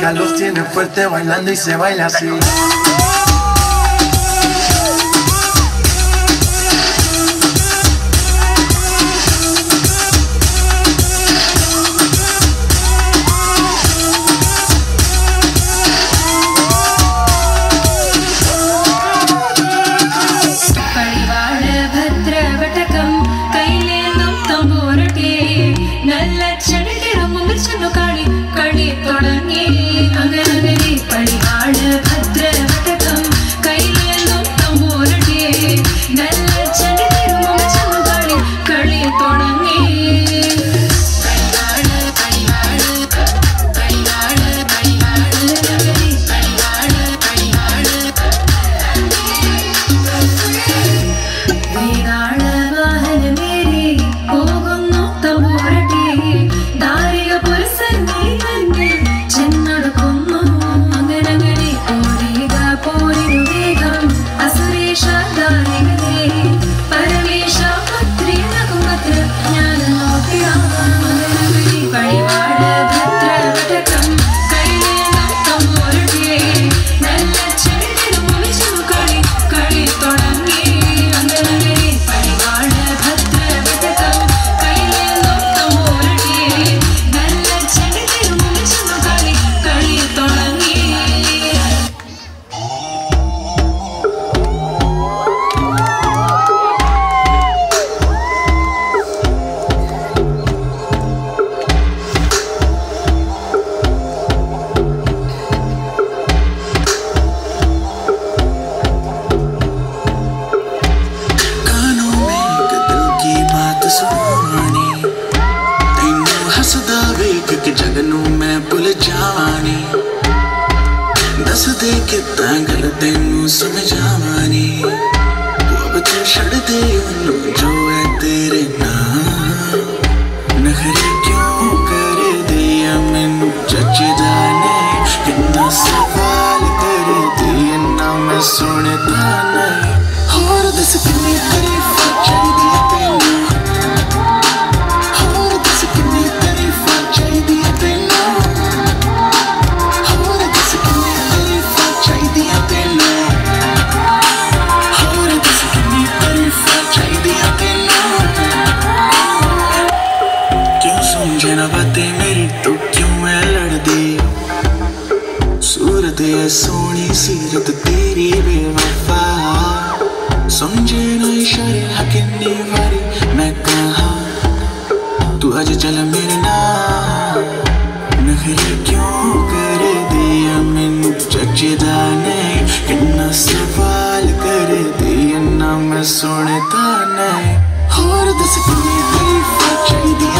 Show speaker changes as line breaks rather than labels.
Los tiene fuerte bailando y se baila así.
ਦੇ ਕਿੱਦਾਂ ਗੱਲ ਤੈਨੂੰ ਸਮਝਾਵਾਂ ਨੀ ਤੂੰ ਅਬ ਤੂੰ ਛੱਡ ਦੇ ਉਹਨੂੰ ਜੋ ਹੈ ਤੇਰੇ ਨਾਲ। ਨਖਰੇ ਕਿਉਂ ਕਰਦੇ ਆ ਮੈਨੂੰ ਜੱਜਦਾ ਨਹੀਂ ਕਿੰਨਾ ਸਵਾਲ ਤੇਰੇ ਤੇ ਨਾ ਮੈਂ ਸੁਣ ना मेरी तू क्यों है लड़दी सूरत है सोनी, सीरत तेरी बेवफा। समझे ना इशारे हकीनी वारी मैं कहा? तू आज चल मेरे ना नखरे क्यों कर दिया मैं चचदा नहीं किन्ना सवाल कर दिया ना मैं सुनता नहीं और दस तुम्हें हरीफा दिया।